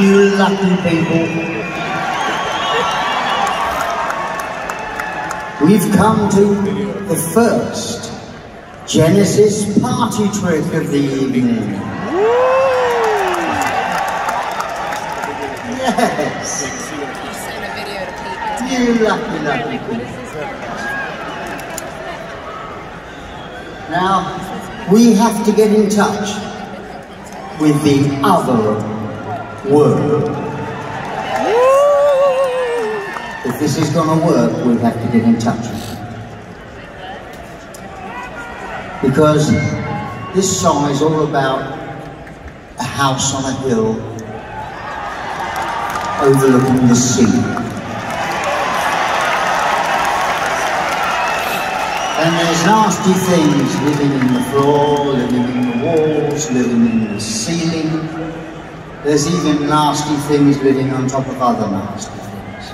you lucky people. We've come to the first Genesis party trick of the evening. Yes. You lucky, lucky people. Now, we have to get in touch with the other world. If this is going to work, we'll have to get in touch with it. Because this song is all about a house on a hill overlooking the sea. And there's nasty things living in the floor, living in the walls, living in the ceiling. There's even nasty things living on top of other nasty things.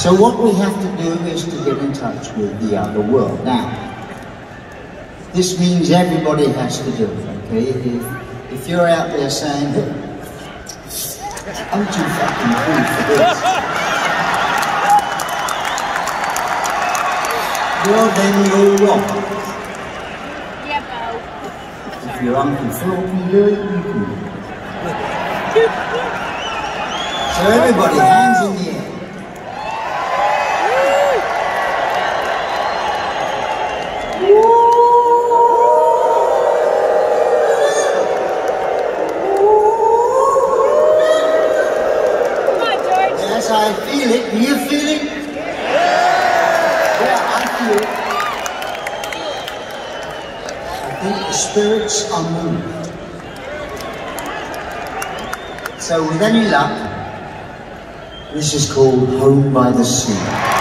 So what we have to do is to get in touch with the other world. Now, this means everybody has to do it, okay? If, if you're out there saying, I'm too fucking cool for this. Well, then you're wrong. If your Uncle Phil can do it, you can do it. So everybody, hands in the air. Yes, I feel it. You feel it? Yeah, I spirits are moved. So with any luck, this is called Home by the Sea.